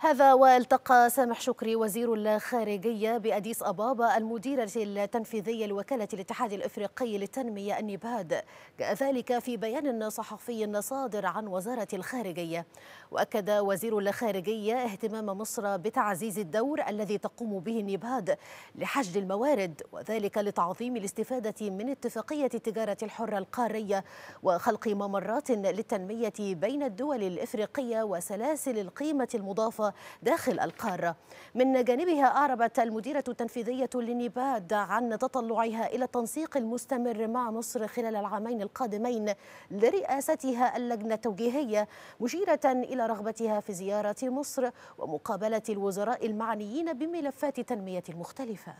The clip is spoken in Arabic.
هذا والتقى سامح شكري وزير الخارجية بأديس أبابا المديرة التنفيذية لوكالة الاتحاد الإفريقي للتنمية النباد. جاء ذلك في بيان صحفي صادر عن وزارة الخارجية. وأكد وزير الخارجية اهتمام مصر بتعزيز الدور الذي تقوم به النباد لحشد الموارد وذلك لتعظيم الاستفادة من اتفاقية التجارة الحرة القارية وخلق ممرات للتنمية بين الدول الإفريقية وسلاسل القيمة المضافة داخل القارة. من جانبها أعربت المديرة التنفيذية لنيباد عن تطلعها إلى التنسيق المستمر مع مصر خلال العامين القادمين لرئاستها اللجنة التوجيهية مشيرة إلى رغبتها في زيارة مصر ومقابلة الوزراء المعنيين بملفات تنمية المختلفة